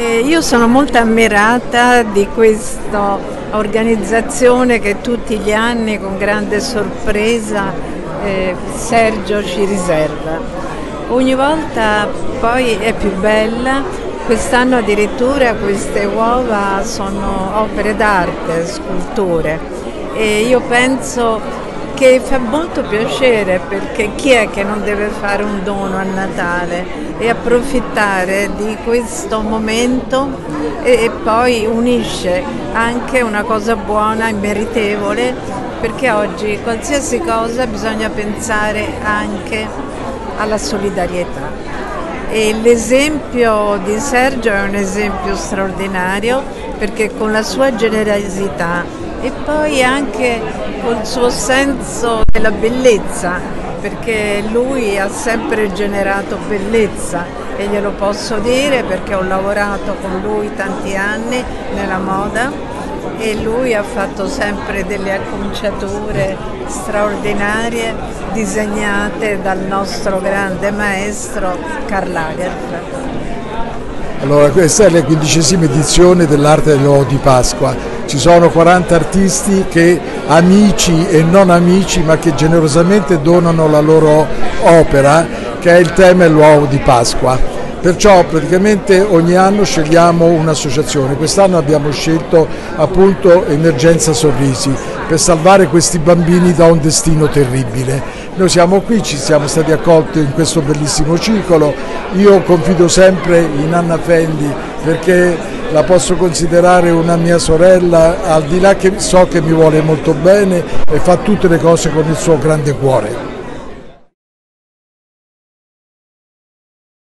Eh, io sono molto ammirata di questa organizzazione che tutti gli anni con grande sorpresa eh, Sergio ci riserva. Ogni volta poi è più bella, quest'anno addirittura queste uova sono opere d'arte, sculture e io penso che fa molto piacere perché chi è che non deve fare un dono a Natale e approfittare di questo momento e, e poi unisce anche una cosa buona e meritevole perché oggi qualsiasi cosa bisogna pensare anche alla solidarietà. E l'esempio di Sergio è un esempio straordinario perché con la sua generosità e poi anche col suo senso della bellezza, perché lui ha sempre generato bellezza e glielo posso dire perché ho lavorato con lui tanti anni nella moda e lui ha fatto sempre delle acconciature straordinarie disegnate dal nostro grande maestro Karl Lagerfeld. Allora, questa è la quindicesima edizione dell'arte dell'uovo di Pasqua. Ci sono 40 artisti che, amici e non amici, ma che generosamente donano la loro opera, che è il tema dell'uovo di Pasqua. Perciò praticamente ogni anno scegliamo un'associazione, quest'anno abbiamo scelto appunto Emergenza Sorrisi per salvare questi bambini da un destino terribile. Noi siamo qui, ci siamo stati accolti in questo bellissimo circolo, io confido sempre in Anna Fendi perché la posso considerare una mia sorella, al di là che so che mi vuole molto bene e fa tutte le cose con il suo grande cuore.